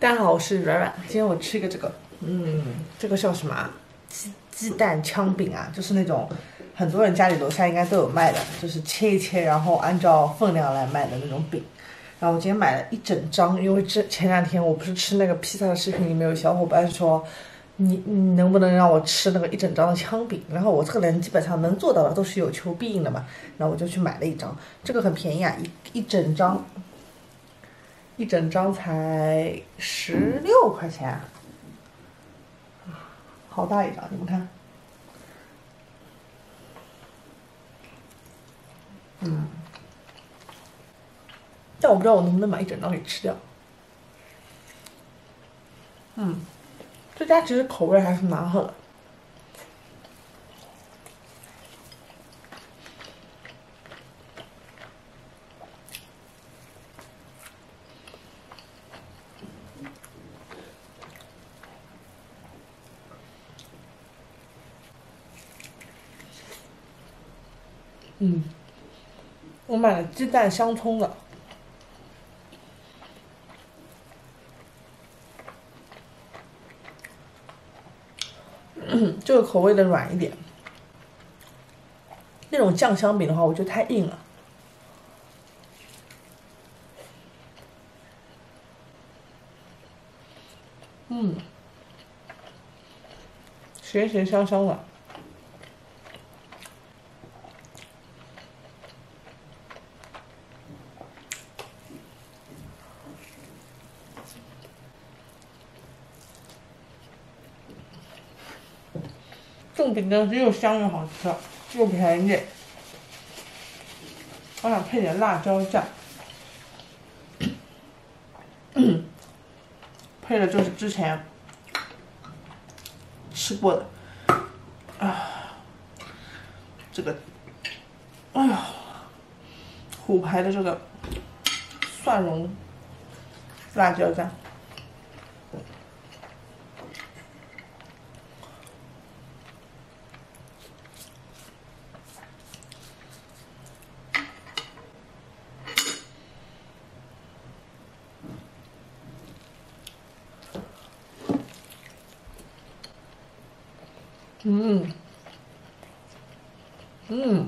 大家好，我是软软。今天我吃一个这个，嗯，这个叫什么啊？鸡鸡蛋枪饼啊，就是那种很多人家里楼下应该都有卖的，就是切一切，然后按照分量来卖的那种饼。然后我今天买了一整张，因为这前两天我不是吃那个披萨的视频里面有小伙伴说，你你能不能让我吃那个一整张的枪饼？然后我这个人基本上能做到的都是有求必应的嘛，然后我就去买了一张，这个很便宜啊，一一整张。一整张才十六块钱，好大一张，你们看，嗯，但我不知道我能不能把一整张给吃掉，嗯，这家其实口味还是蛮好的。嗯，我买了鸡蛋香葱的，这个口味的软一点。那种酱香饼的话，我觉得太硬了。嗯，咸咸香香的。饼干是又香又好吃，又便宜。我想配点辣椒酱，配的就是之前吃过的啊，这个，哎呀，虎牌的这个蒜蓉辣椒酱。嗯，嗯，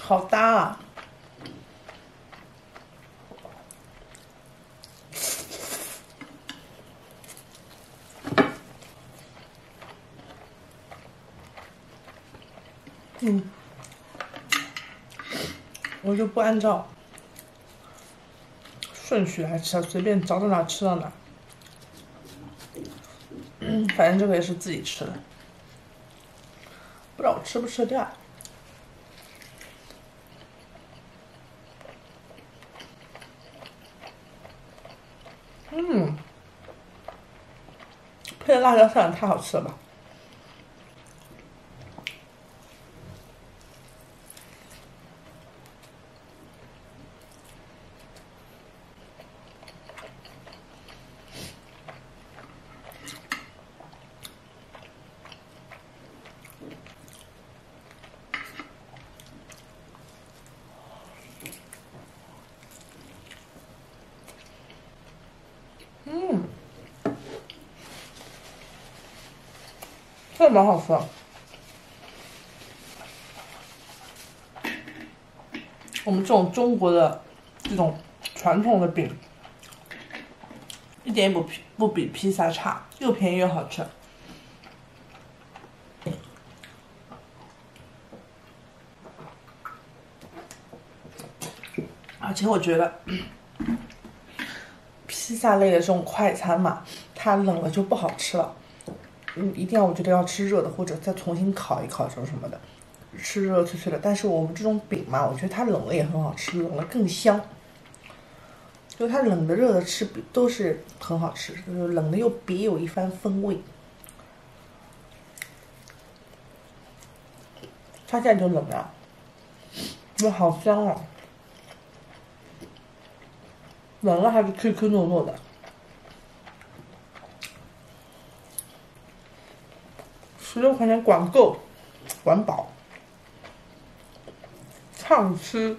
好搭啊！嗯，我就不按照顺序来吃，随便找到哪吃到哪。嗯反正这个也是自己吃的，不知道我吃不吃得掉。嗯，配的辣椒酱太好吃了吧！嗯，这蛮好吃。我们这种中国的这种传统的饼，一点也不不比披萨差，又便宜又好吃。而且我觉得。披萨类的这种快餐嘛，它冷了就不好吃了。嗯，一定要我觉得要吃热的，或者再重新烤一烤什么什么的，吃热脆脆的。但是我们这种饼嘛，我觉得它冷了也很好吃，冷了更香。就它冷的热的吃都是很好吃，就是冷的又别有一番风味。它现在就冷了，哇，好香啊！冷了还是 Q Q 糯糯的，十六块钱管够，管饱，畅吃。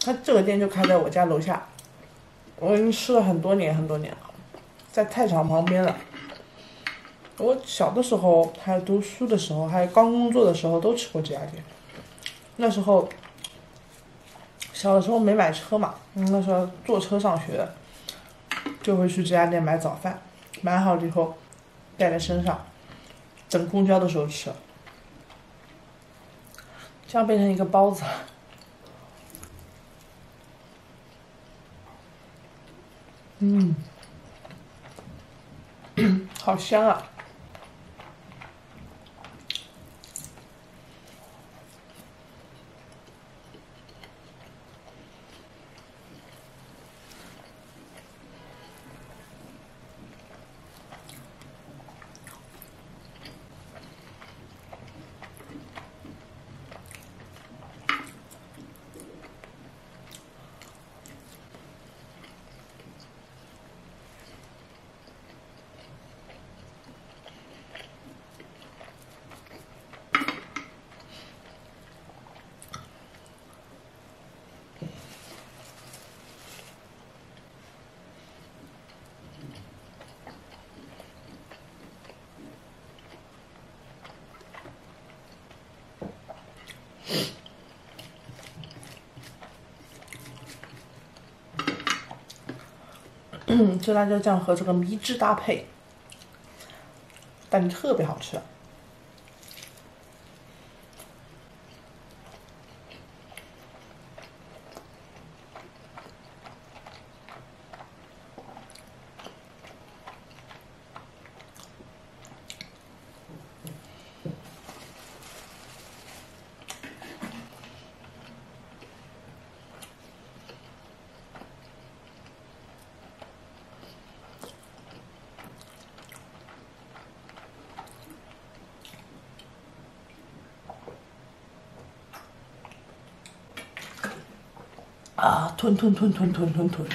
他这个店就开在我家楼下，我已经吃了很多年很多年了，在菜场旁边了。我小的时候，还有读书的时候，还有刚工作的时候，都吃过这家店。那时候小的时候没买车嘛，那时候坐车上学，就会去这家店买早饭，买好了以后带在身上，等公交的时候吃。这样变成一个包子，嗯，好香啊！这辣椒酱和这个迷之搭配，但特别好吃。啊，吞吞吞吞吞吞吞。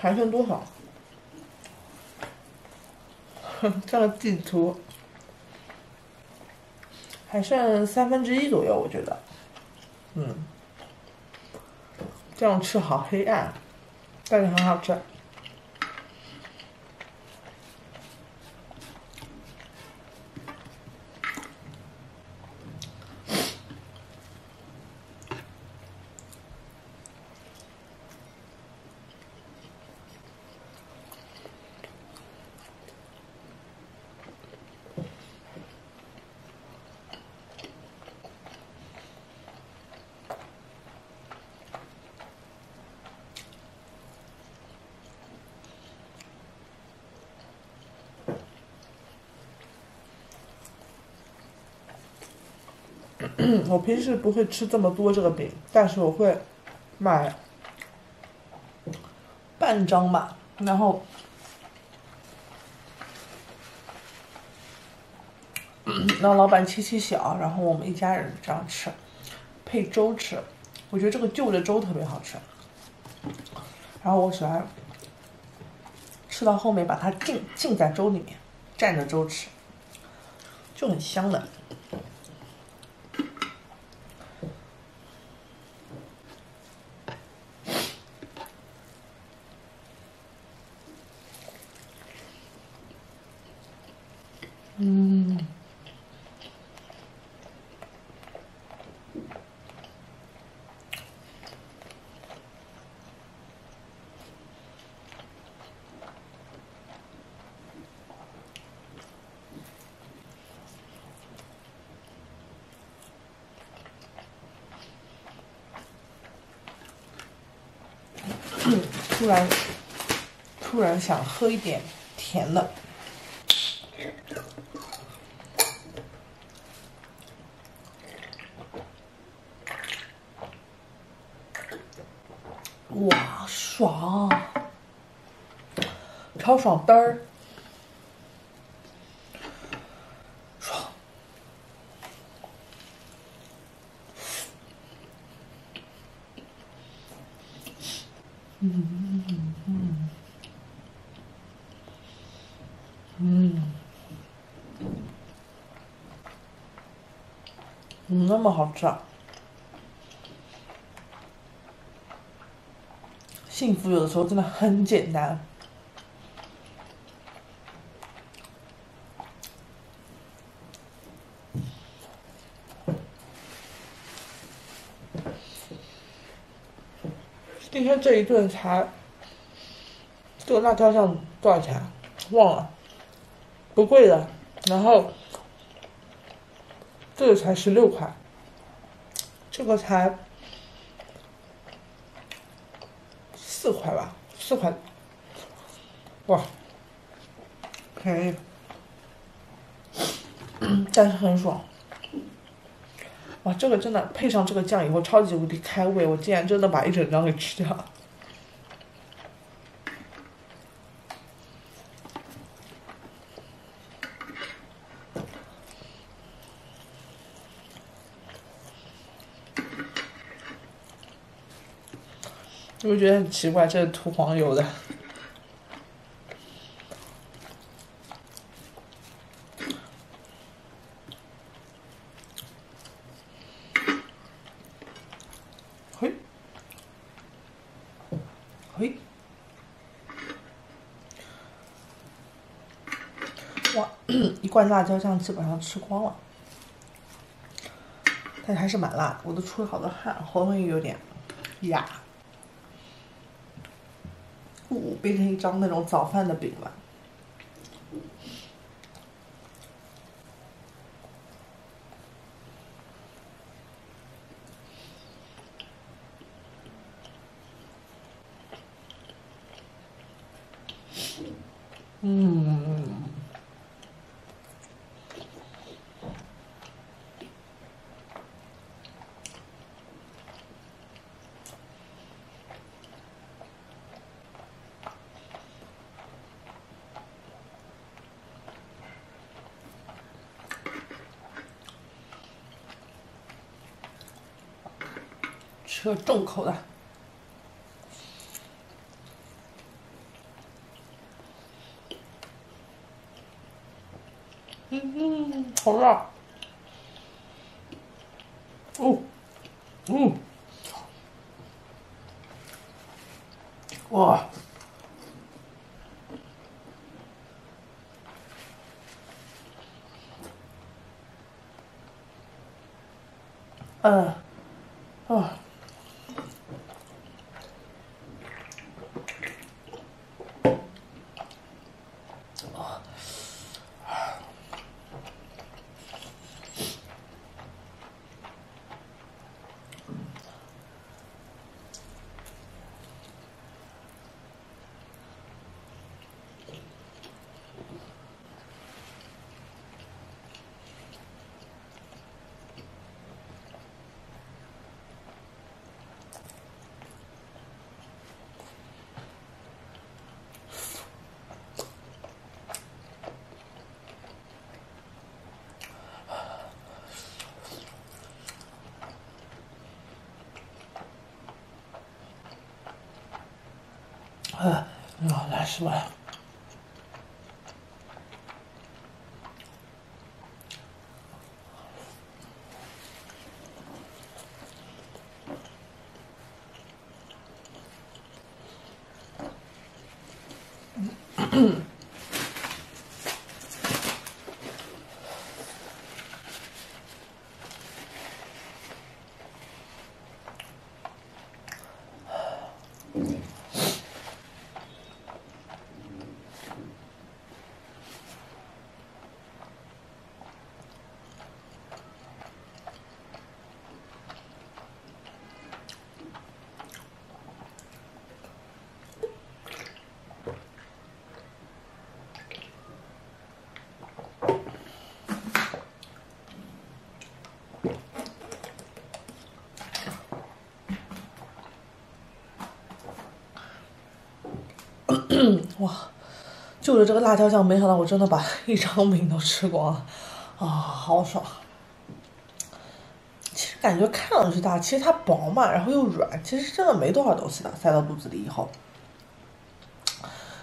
还剩多少？这个地图还剩三分之一左右，我觉得。嗯，这样吃好黑暗，但是很好吃。我平时不会吃这么多这个饼，但是我会买半张吧，然后 让老板切切小，然后我们一家人这样吃，配粥吃。我觉得这个旧的粥特别好吃，然后我喜欢吃到后面把它浸浸在粥里面，蘸着粥吃，就很香的。突然突然想喝一点甜的。哇，爽！超爽嘚儿，那么好吃啊！幸福有的时候真的很简单。今天这一顿才，这个辣椒酱多少钱？忘了，不贵的。然后这个才十六块，这个才四块吧，四块。哇，便宜，但是很爽。哇，这个真的配上这个酱以后超级无敌开胃，我竟然真的把一整张给吃掉了。你会觉得很奇怪，这是涂黄油的。嘿，嘿，哇！一罐辣椒酱基本上吃光了，但还是蛮辣，我都出了好多汗，喉咙也有点哑。变成一张那种早饭的饼了。吃个重口的。嗯，好辣！哦，嗯，哇，嗯，啊。啊，啊，难受了。哇，就着这个辣椒酱，没想到我真的把 一张饼都吃光了，啊，好爽！其实感觉看上去大，其实它薄嘛，然后又软，其实真的没多少东西的，塞到肚子里以后。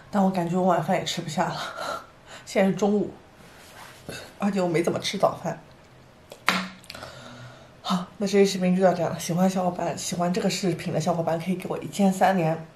但我感觉我晚饭也吃不下了，现在是中午，而且我没怎么吃早饭。好，那这期视频就到这样。喜欢小伙伴，喜欢这个视频的小伙伴可以给我一键三连。